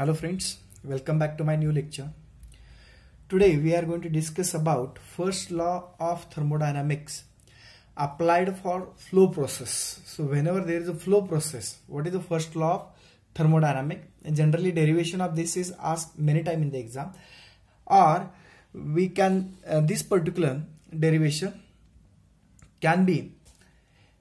Hello friends, welcome back to my new lecture. Today we are going to discuss about first law of thermodynamics applied for flow process. So whenever there is a flow process, what is the first law of thermodynamic? Generally derivation of this is asked many times in the exam or we can uh, this particular derivation can be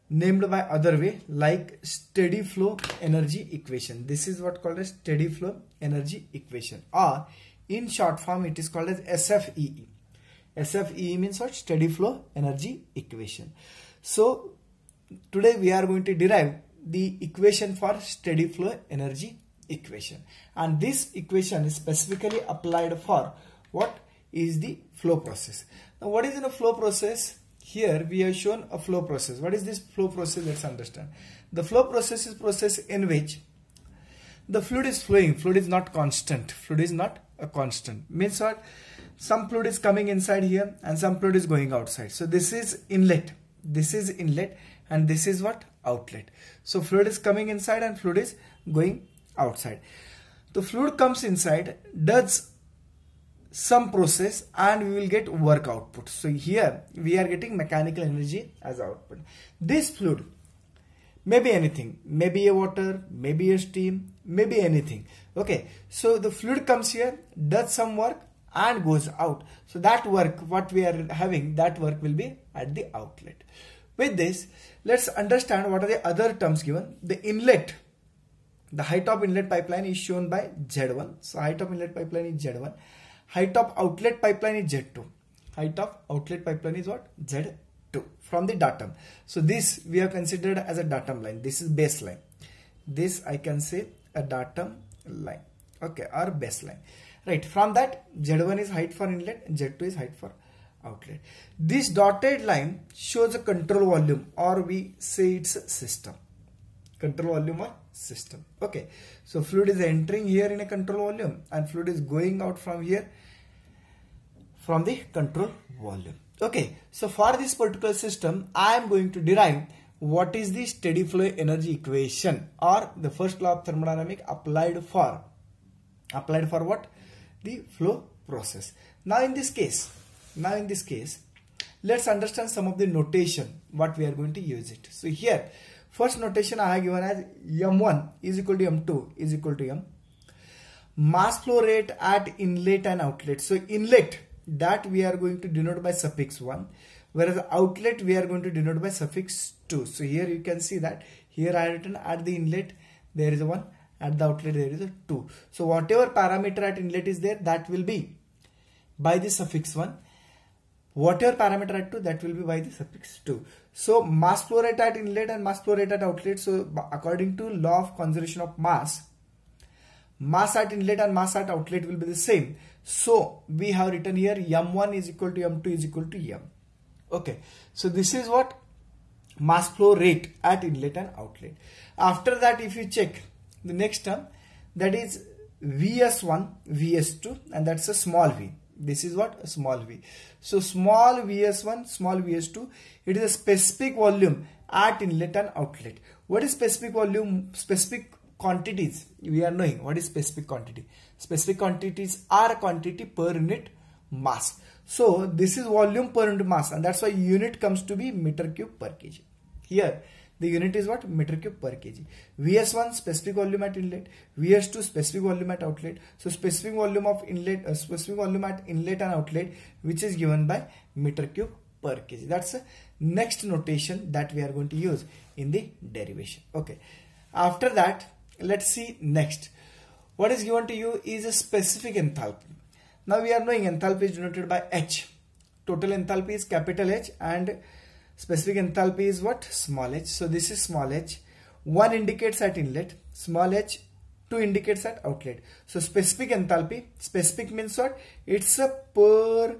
named by other way like steady flow energy equation. This is what called as steady flow energy equation. Or in short form it is called as SFEE SFEE means what? Steady flow energy equation. So today we are going to derive the equation for steady flow energy equation. And this equation is specifically applied for what? Is the flow process. Now what is in a flow process here we have shown a flow process. What is this flow process? Let's understand. The flow process is process in which the fluid is flowing. Fluid is not constant. Fluid is not a constant. Means what? Some fluid is coming inside here and some fluid is going outside. So this is inlet. This is inlet and this is what? Outlet. So fluid is coming inside and fluid is going outside. The fluid comes inside does some process and we will get work output. So here we are getting mechanical energy as output. This fluid may be anything, maybe a water, maybe a steam, maybe anything. Okay, so the fluid comes here, does some work and goes out. So that work, what we are having, that work will be at the outlet. With this, let's understand what are the other terms given. The inlet, the height of inlet pipeline is shown by Z1. So height of inlet pipeline is Z1 height of outlet pipeline is Z2. Height of outlet pipeline is what? Z2 from the datum. So this we have considered as a datum line. This is baseline. This I can say a datum line. Okay, or baseline. Right, from that Z1 is height for inlet, Z2 is height for outlet. This dotted line shows a control volume or we say it's system. Control volume or system. Okay, so fluid is entering here in a control volume and fluid is going out from here from the control volume. Okay, so for this particular system, I am going to derive what is the steady flow energy equation or the first law of thermodynamic applied for applied for what the flow process. Now in this case, now in this case, let's understand some of the notation what we are going to use it. So here first notation I have given as m1 is equal to m2 is equal to m. Mass flow rate at inlet and outlet. So inlet that we are going to denote by suffix 1 whereas outlet we are going to denote by suffix 2 so here you can see that here I written at the inlet there is a 1 at the outlet there is a 2 so whatever parameter at inlet is there that will be by the suffix 1 whatever parameter at 2 that will be by the suffix 2 so mass flow rate at inlet and mass flow rate at outlet. So according to law of conservation of mass mass at inlet and mass at outlet will be the same. So we have written here m1 is equal to m2 is equal to m. Okay. So this is what mass flow rate at inlet and outlet. After that if you check the next term that is vs1 vs2 and that's a small v this is what small v. So small vs1 small vs2 it is a specific volume at inlet and outlet. What is specific volume specific quantities? We are knowing what is specific quantity. Specific quantities are quantity per unit mass. So this is volume per unit mass and that's why unit comes to be meter cube per kg. Here the unit is what? Meter cube per kg. Vs1 specific volume at inlet. Vs2 specific volume at outlet. So specific volume of inlet uh, specific volume at inlet and outlet which is given by meter cube per kg. That's the next notation that we are going to use in the derivation. Okay. After that let's see next. What is given to you is a specific enthalpy. Now we are knowing enthalpy is denoted by h. Total enthalpy is capital h and specific enthalpy is what? Small h. So this is small h. One indicates at inlet. Small h two indicates at outlet. So specific enthalpy. Specific means what? It's a per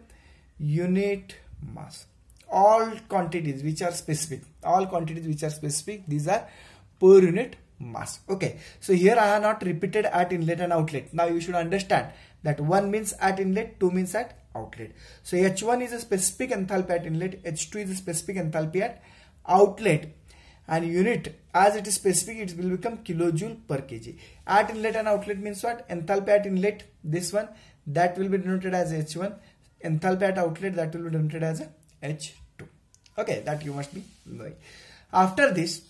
unit mass. All quantities which are specific. All quantities which are specific these are per unit mass. Okay. So here i have not repeated at inlet and outlet. Now you should understand that 1 means at inlet 2 means at outlet. So h1 is a specific enthalpy at inlet h2 is a specific enthalpy at outlet. And unit as it is specific it will become kilojoule per kg. At inlet and outlet means what? Enthalpy at inlet this one that will be denoted as h1 enthalpy at outlet that will be denoted as h2 okay that you must be knowing. After this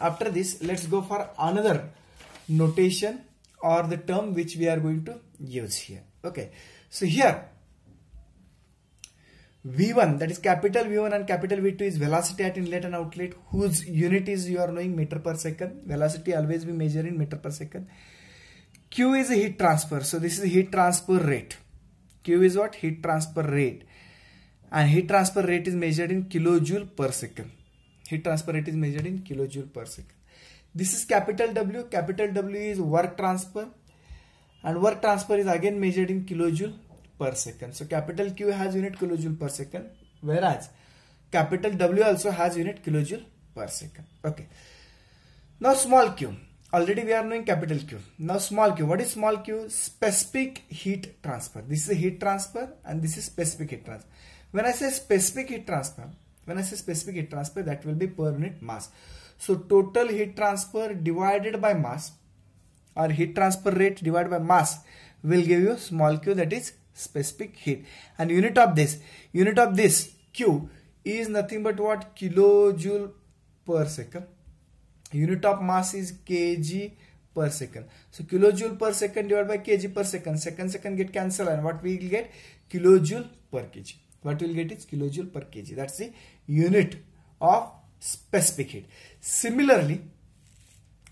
after this let's go for another notation or the term which we are going to use here. Okay so here V1 that is capital V1 and capital V2 is velocity at inlet and outlet whose unit is you are knowing meter per second. Velocity always be measured in meter per second. Q is a heat transfer. So this is heat transfer rate. Q is what? Heat transfer rate. And heat transfer rate is measured in kilojoule per second. Heat transfer rate is measured in kilojoule per second. This is capital W. Capital W is work transfer. And work transfer is again measured in kilojoule per second. So capital Q has unit kilojoule per second whereas capital W also has unit kilojoule per second. Okay. Now small q. Already we are knowing capital Q. Now small q. What is small q? Specific heat transfer. This is a heat transfer and this is specific heat transfer. When I say specific heat transfer, when I say specific heat transfer that will be per unit mass. So total heat transfer divided by mass or heat transfer rate divided by mass will give you small q that is specific heat. And unit of this unit of this q is nothing but what? kilojoule per second. Unit of mass is kg per second. So kilojoule per second divided by kg per second. Second second get cancelled and what we will get? kilojoule per kg. What we will get is kilojoule per kg. That's the unit of specific heat. Similarly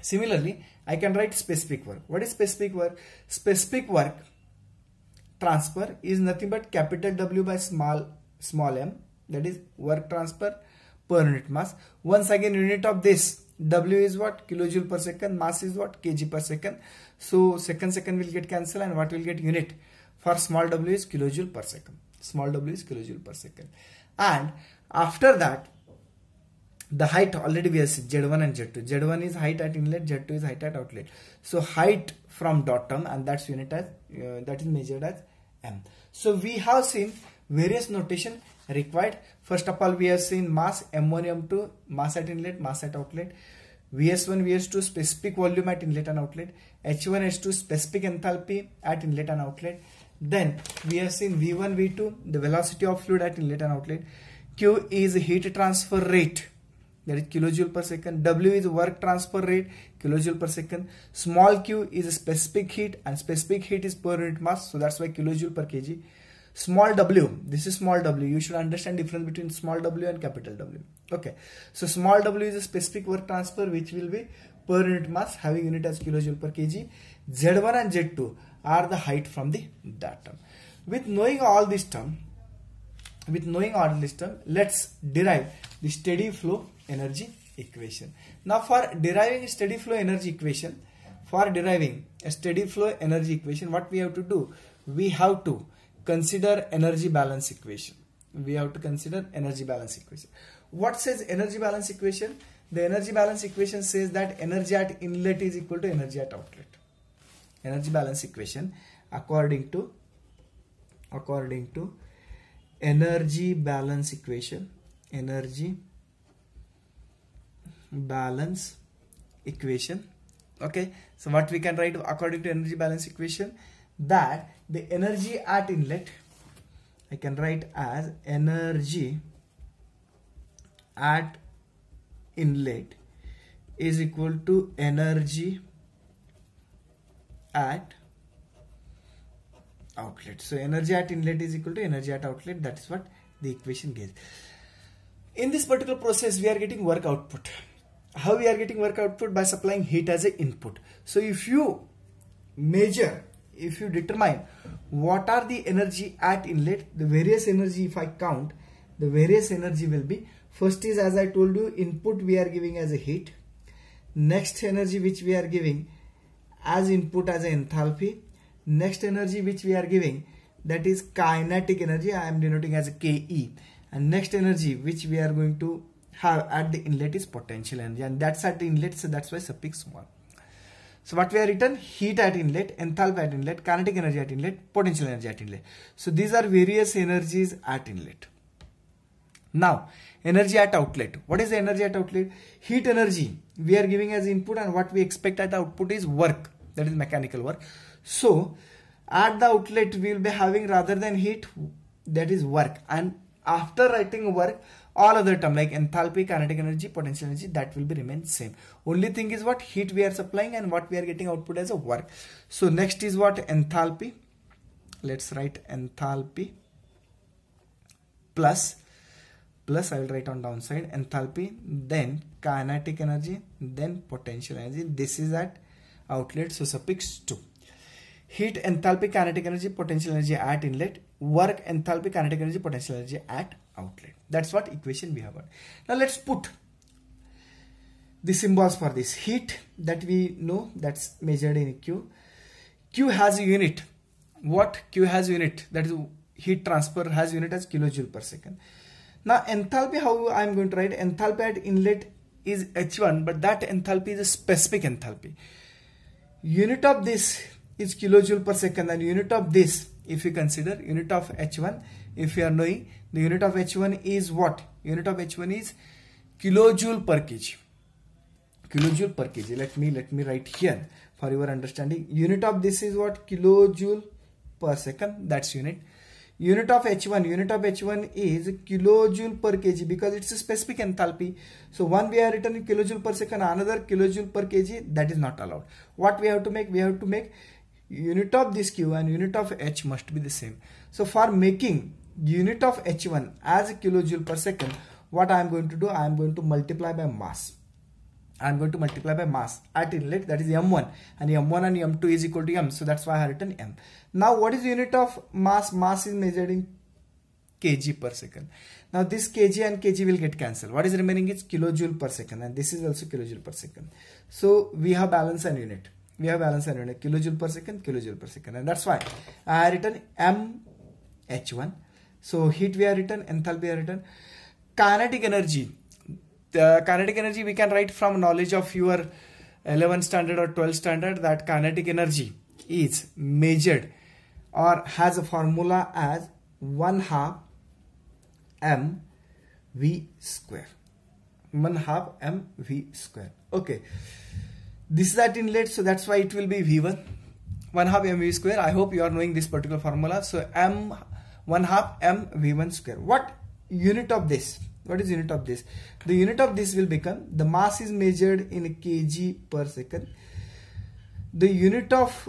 similarly i can write specific work. What is specific work? Specific work transfer is nothing but capital W by small small m that is work transfer per unit mass. Once again unit of this W is what kilojoule per second mass is what kg per second. So second second will get cancelled and what will get unit for small w is kilojoule per second. Small w is kilojoule per second. And after that the height already we have seen Z1 and Z2. Z1 is height at inlet, Z2 is height at outlet. So height from bottom and that's unit as uh, that is measured as m. So we have seen various notation required. First of all, we have seen mass M1, M2, mass at inlet, mass at outlet. VS1, VS2 specific volume at inlet and outlet. H1, H2 specific enthalpy at inlet and outlet. Then we have seen V1, V2 the velocity of fluid at inlet and outlet. Q is heat transfer rate that is kilojoule per second. W is work transfer rate, kilojoule per second. Small q is specific heat and specific heat is per unit mass. So that's why kilojoule per kg. Small w, this is small w. You should understand difference between small w and capital W. Okay. So small w is a specific work transfer which will be per unit mass having unit as kilojoule per kg. Z1 and Z2 are the height from the datum. With knowing all this term, with knowing all this term, let's derive the steady flow energy equation. Now for deriving steady flow energy equation, for deriving a steady flow energy equation, what we have to do? We have to consider energy balance equation. We have to consider energy balance equation. What says energy balance equation? The energy balance equation says that energy at inlet is equal to energy at outlet. Energy balance equation according to according to energy balance equation energy balance equation. Okay? So what we can write according to energy balance equation? That the energy at inlet I can write as energy at inlet is equal to energy at outlet. So energy at inlet is equal to energy at outlet. That is what the equation gives. In this particular process we are getting work output how we are getting work output by supplying heat as an input. So if you measure if you determine what are the energy at inlet the various energy if i count the various energy will be first is as i told you input we are giving as a heat. Next energy which we are giving as input as an enthalpy. Next energy which we are giving that is kinetic energy i am denoting as a ke. And next energy which we are going to have at the inlet is potential energy and that's at the inlet so that's why suffix 1 so what we have written heat at inlet enthalpy at inlet kinetic energy at inlet potential energy at inlet so these are various energies at inlet Now, energy at outlet. What is the energy at outlet? Heat energy we are giving as input and what we expect at the output is work. That is mechanical work. So, at the outlet we will be having rather than heat that is work and after writing work all other term like enthalpy kinetic energy potential energy that will be remain same. Only thing is what heat we are supplying and what we are getting output as a work. So next is what? Enthalpy. Let's write enthalpy plus plus I will write on downside. Enthalpy then kinetic energy then potential energy. This is at outlet so suffix 2 heat enthalpy kinetic energy potential energy at inlet work enthalpy kinetic energy potential energy at outlet. That's what equation we have got. Now let's put the symbols for this heat that we know that's measured in q. Q has a unit. What q has unit? That is heat transfer has unit as kilojoule per second. Now enthalpy how i am going to write? Enthalpy at inlet is h1 but that enthalpy is a specific enthalpy. Unit of this is kilojoule per second and unit of this if you consider unit of h1 if you are knowing the unit of h1 is what? Unit of h1 is kilojoule per kg. Kilojoule per kg. Let me let me write here for your understanding. Unit of this is what? Kilojoule per second. That's unit. Unit of h1 unit of h1 is kilojoule per kg because it's a specific enthalpy. So one we are written kilojoule per second another kilojoule per kg that is not allowed. What we have to make? We have to make unit of this q and unit of h must be the same so for making unit of h1 as a kilojoule per second what i am going to do i am going to multiply by mass I am going to multiply by mass at inlet that is m1 and m1 and m2 is equal to m so that's why I have written m. Now what is unit of mass? Mass is measured in kg per second. Now this kg and kg will get cancelled. What is remaining is kilojoule per second and this is also kilojoule per second. So we have balance and unit. We have balance and kilojoule per second, kilojoule per second. And that's why I written m h1. So heat we have written, enthalpy have written. Kinetic energy. The kinetic energy we can write from knowledge of your 11 standard or 12 standard that kinetic energy is measured or has a formula as 1 half m v square. 1 half m v square. Okay this is at inlet so that's why it will be v1 1 half m v square. I hope you are knowing this particular formula. So m 1 half m v1 square. What unit of this? What is unit of this? The unit of this will become the mass is measured in kg per second. The unit of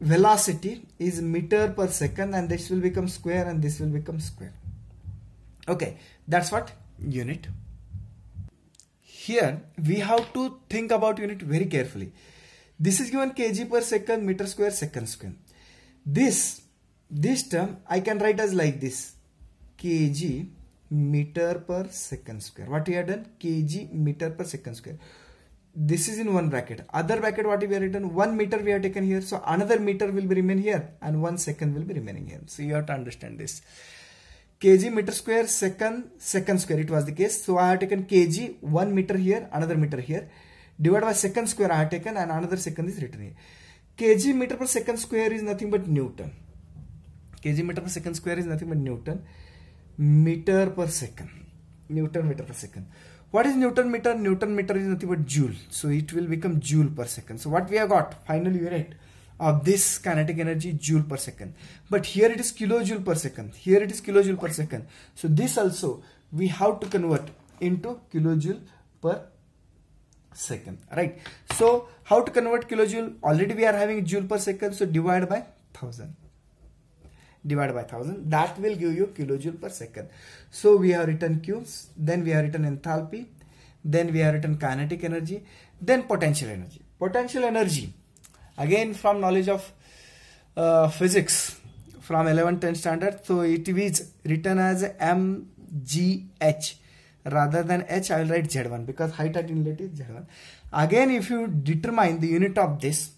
velocity is meter per second and this will become square and this will become square. Okay that's what unit here we have to think about unit very carefully. This is given kg per second meter square second square. This this term i can write as like this. Kg meter per second square. What we have done? Kg meter per second square. This is in one bracket. Other bracket what we have written? One meter we have taken here so another meter will be remain here and one second will be remaining here. So you have to understand this kg meter square second second square it was the case. So i have taken kg one meter here another meter here. Divided by second square i have taken and another second is written here. kg meter per second square is nothing but newton. kg meter per second square is nothing but newton. Meter per second. Newton meter per second. What is newton meter? Newton meter is nothing but joule. So it will become joule per second. So what we have got? Final unit of this kinetic energy joule per second. But here it is kilojoule per second. Here it is kilojoule per second. So this also we have to convert into kilojoule per second right? So how to convert kilojoule? Already we are having joule per second. So divide by 1000 Divide by 1000 that will give you kilojoule per second. So we have written q's then we have written enthalpy then we have written kinetic energy then potential energy. Potential energy again from knowledge of uh, physics from 11 10 standard so it is written as mgh rather than h. I will write z1 because height at inlet is z1 again if you determine the unit of this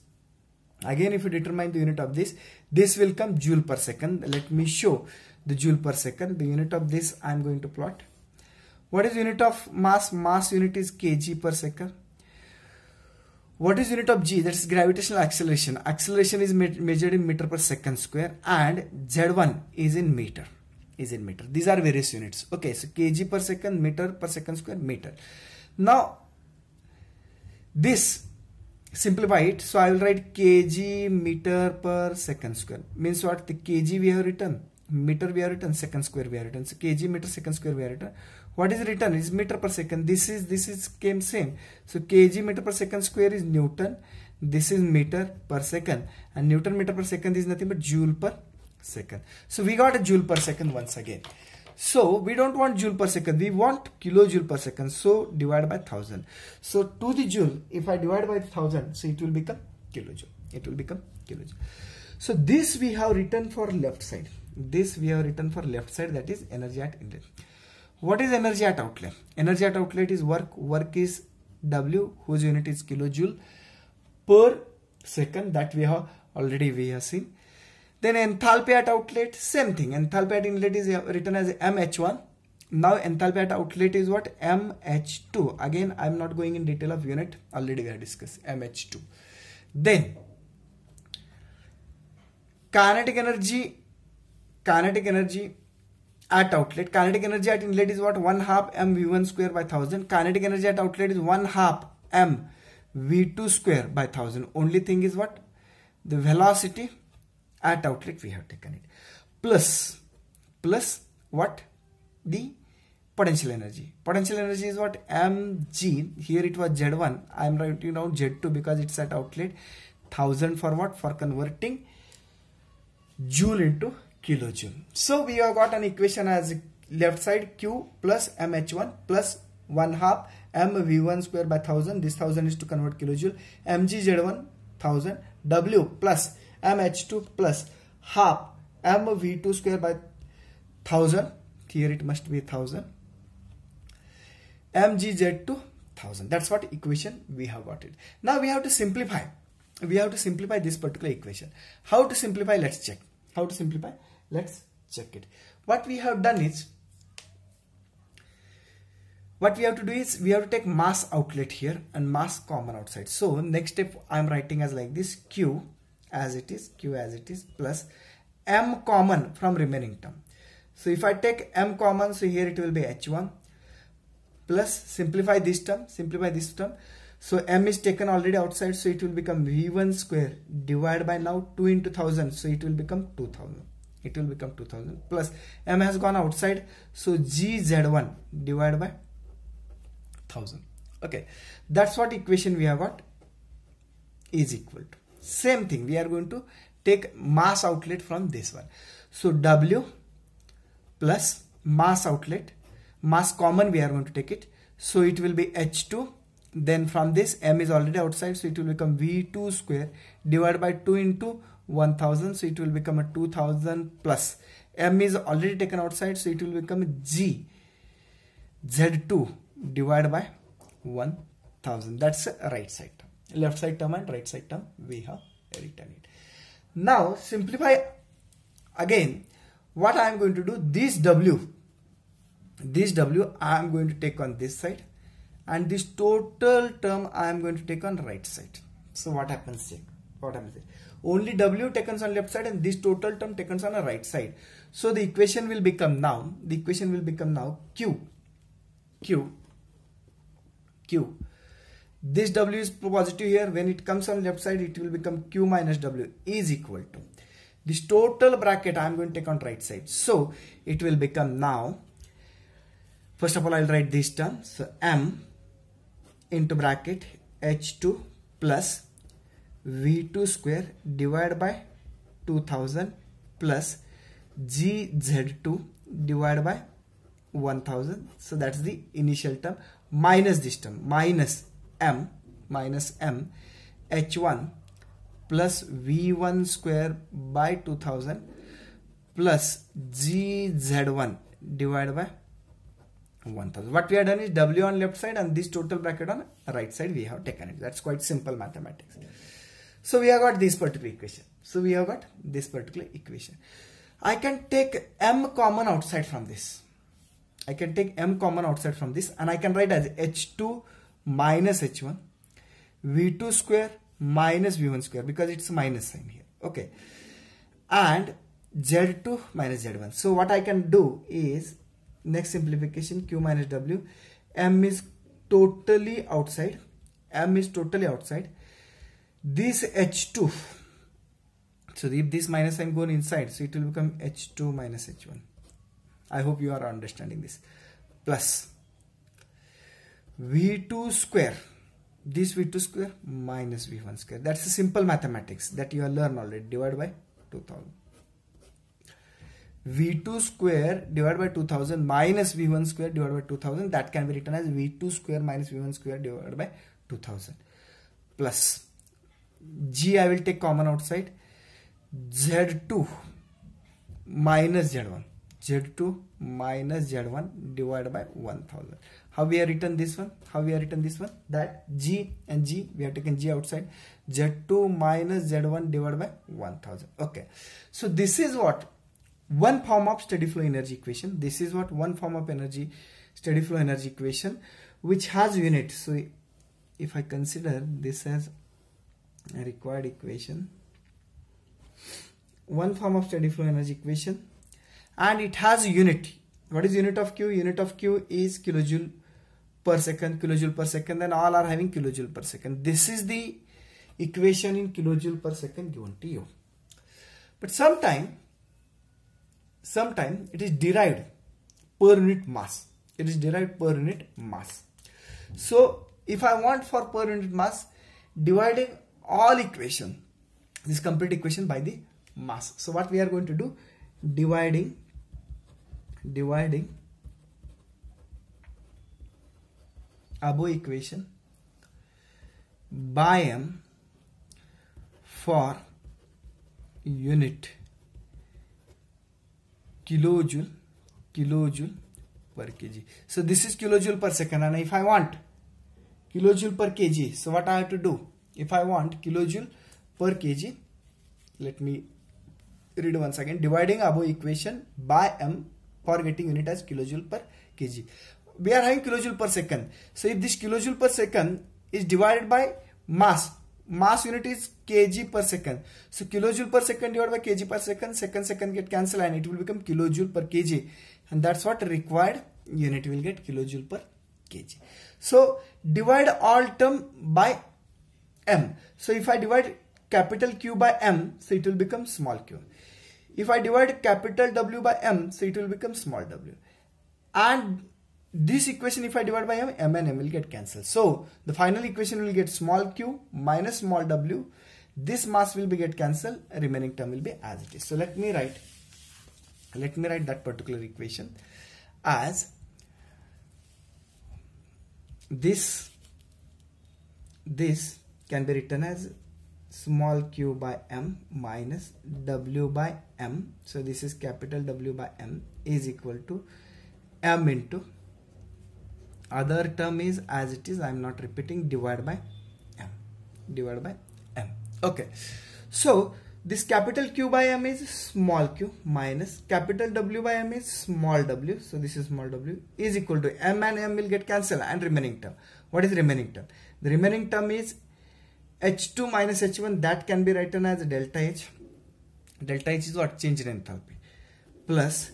again if you determine the unit of this this will come joule per second. Let me show the joule per second. The unit of this i am going to plot. What is unit of mass? Mass unit is kg per second what is unit of g that is gravitational acceleration acceleration is me measured in meter per second square and z1 is in meter is in meter. These are various units. Okay, so kg per second, meter per second square, meter. Now, this simplify it. So I will write kg meter per second square. Means what? The kg we have written, meter we are written, second square we are written. So kg meter second square we are written. What is written is meter per second. This is this is came same. So kg meter per second square is Newton. This is meter per second, and Newton meter per second is nothing but joule per second. So we got a joule per second once again. So we don't want joule per second, we want kilojoule per second. So divide by 1000. So to the joule, if I divide by 1000, so it will become kilojoule. It will become kilojoule. So this we have written for left side. This we have written for left side that is energy at inlet. What is energy at outlet? Energy at outlet is work. Work is W whose unit is kilojoule per second that we have already we have seen then enthalpy at outlet, same thing. Enthalpy at inlet is uh, written as MH1. Now enthalpy at outlet is what? MH2. Again, I'm not going in detail of unit. Already we have discussed MH2. Then kinetic energy, kinetic energy at outlet. Kinetic energy at inlet is what? 1 half m v1 square by 1000. Kinetic energy at outlet is 1 half m v2 square by 1000. Only thing is what? The velocity at outlet we have taken it plus plus what the potential energy potential energy is what mg here it was z1 i am writing down z2 because it's at outlet 1000 for what for converting joule into kilojoule. So we have got an equation as left side q plus mh1 plus 1 half m v1 square by 1000 this 1000 is to convert kilojoule. Mg z1 1000 w plus mh2 plus half mv2 square by 1000 here it must be 1000 mgz2 1000 that's what equation we have got it. Now we have to simplify. We have to simplify this particular equation. How to simplify? Let's check. How to simplify let's check it. What we have done is what we have to do is we have to take mass outlet here and mass common outside. So next step i'm writing as like this q as it is q as it is plus m common from remaining term. So if i take m common so here it will be h1 plus simplify this term simplify this term. So m is taken already outside so it will become v1 square divided by now 2 into 1000 so it will become 2000 it will become 2000 plus m has gone outside so gz1 divided by 1000 okay that's what equation we have got is equal to. Same thing we are going to take mass outlet from this one. So w plus mass outlet mass common we are going to take it. So it will be h2 then from this m is already outside so it will become v2 square divided by 2 into 1000 so it will become a 2000 plus. M is already taken outside so it will become g. Z2 divided by 1000 that's right side term. Left side term and right side term we have written it. Now simplify again. What i am going to do this w this w i am going to take on this side and this total term i am going to take on right side. So what happens here? What happens here only w taken on left side and this total term taken on the right side. So the equation will become now the equation will become now q. Q. Q. This w is positive here. When it comes on left side it will become q minus w is equal to. This total bracket i am going to take on right side. So it will become now first of all i'll write this term. So m into bracket h2 plus v2 square divided by 2000 plus gz2 divided by 1000 so that's the initial term minus this term. Minus m minus m h1 plus v1 square by 2000 plus gz1 divided by 1000 what we have done is w on left side and this total bracket on right side we have taken it. That's quite simple mathematics so we have got this particular equation. So we have got this particular equation. I can take m common outside from this. I can take m common outside from this and i can write as h2 minus h1 v2 square minus v1 square because it's minus sign here. Okay. And z2 minus z1 so what i can do is next simplification q minus w. m is totally outside. m is totally outside this h2 so if this minus sign going inside so it will become h2 minus h1 i hope you are understanding this. Plus v2 square. This v2 square minus v1 square. That's a simple mathematics that you have learned already. Divided by 2000 v2 square divided by 2000 minus v1 square divided by 2000 that can be written as v2 square minus v1 square divided by 2000 plus g I will take common outside. Z2 minus z1 z2 minus z1 divided by 1000 how we have written this one? How we have written this one? That g and g we have taken g outside. Z2 minus z1 divided by 1000 okay. So this is what one form of steady flow energy equation. This is what one form of energy steady flow energy equation which has unit. So if i consider this as required equation. One form of steady flow energy equation. And it has unit. What is unit of q? Unit of q is kilojoule per second kilojoule per second then all are having kilojoule per second. This is the equation in kilojoule per second given to you. But sometime sometime it is derived per unit mass. It is derived per unit mass. So if i want for per unit mass dividing all equation. This complete equation by the mass. So what we are going to do? Dividing dividing above equation by m for unit kilojoule kilojoule per kg. So this is kilojoule per second. And if i want kilojoule per kg so what i have to do if i want kilojoule per kg let me read once again dividing above equation by m for getting unit as kilojoule per kg we are having kilojoule per second so if this kilojoule per second is divided by mass mass unit is kg per second. So kilojoule per second divided by kg per second, second second get cancelled and it will become kilojoule per kg and that's what required unit will get kilojoule per kg. So divide all term by m. So if I divide capital Q by m, so it will become small q. If I divide capital W by m, so it will become small w. And this equation if I divide by m, m and m will get cancelled. So the final equation will get small q minus small w. This mass will be get cancelled, remaining term will be as it is. So let me write, let me write that particular equation as this, this can be written as small q by m minus w by m. So this is capital W by m is equal to m into other term is as it is. I am not repeating. Divide by m. Divided by m. Okay. So this capital q by m is small q minus capital w by m is small w. So this is small w is equal to m and m will get cancelled and remaining term. What is remaining term? The remaining term is h2 minus h1 that can be written as delta h. Delta h is what? Change in enthalpy. Plus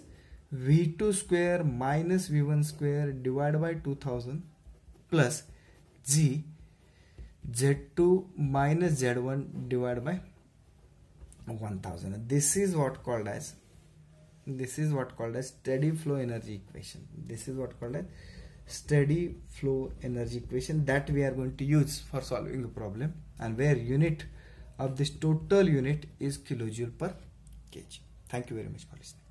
v2 square minus v1 square divided by 2000 plus g z2 minus z1 divided by 1000 this is what called as this is what called as steady flow energy equation. This is what called as steady flow energy equation that we are going to use for solving the problem and where unit of this total unit is kilojoule per kg. Thank you very much for listening